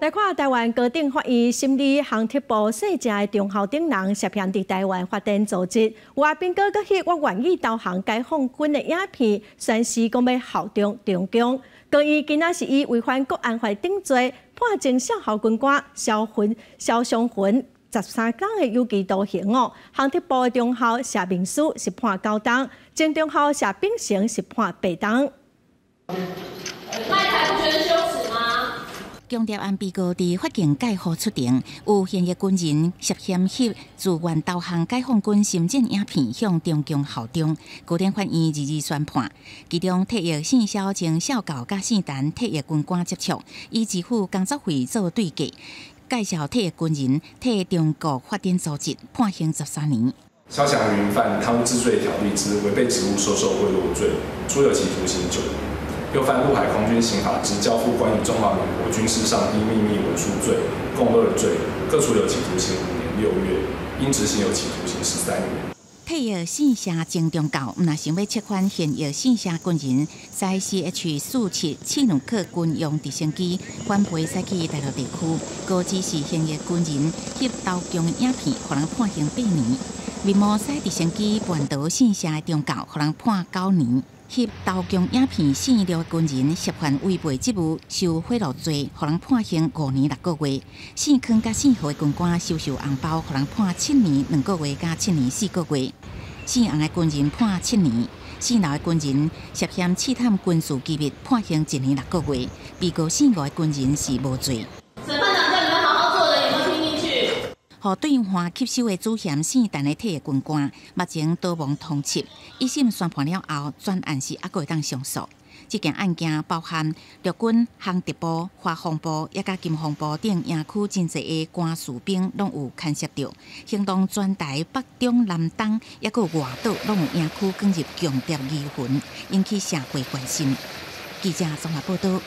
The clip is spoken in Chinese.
来看台湾高等法院审理航铁部细正的中校等人涉嫌伫台湾发展组织，外宾哥哥去我愿意投降解放军的影片，宣示讲要效忠中共。高伊今仔是以违反国安法定罪，判正少校军官肖魂肖湘魂十三天的有期徒刑哦。航铁部的中校谢明书是判九档，正中校谢秉成是判八档。强调按被告伫法庭介护出庭，有现役军人涉嫌翕自愿投降解放军深圳影片向中共效忠。高等法院日日宣判，其中退役姓肖前少校甲姓陈退役军官接触，以支付工作费做对价，介绍退役军人替中国发展组织，判刑十三年。肖祥云犯贪污治罪条例之违背职务收受贿赂罪，处有期徒刑九年。又犯陆海空军刑法之交付关于中华民国军事上依秘密文书罪，共二罪，各处有期徒刑五年六月，应执行有期徒刑十三年。退役线下正中教，那想要切换现役线下军人，在 C H 四七七两克军用直升机返回赛去大陆地区，高知是现役军人翕刀枪影片，可能判刑八年。为摩西直升机叛逃线下中教，可能判九年。翕刀枪影片姓廖的军人涉嫌违背职务受贿赂罪，可能判刑五年六个月；姓康甲姓何的军官收受红包，可能判七年两个月加七年四个月；姓洪的军人判七年；姓刘的军人涉嫌刺探军事机密，判刑一年六个月。被告姓吴的军人是无罪。互对方吸收的主嫌姓陈的体的军官，目前多亡通缉。一审宣判了后，专案是还会当上诉。这件案件包含陆军、航特部、华防部、也甲金防部等营区真济的官士兵拢有牵涉到。行动全台北中南东，也有外岛拢有营区卷入强谍疑云，引起社会关心。记者综合报道。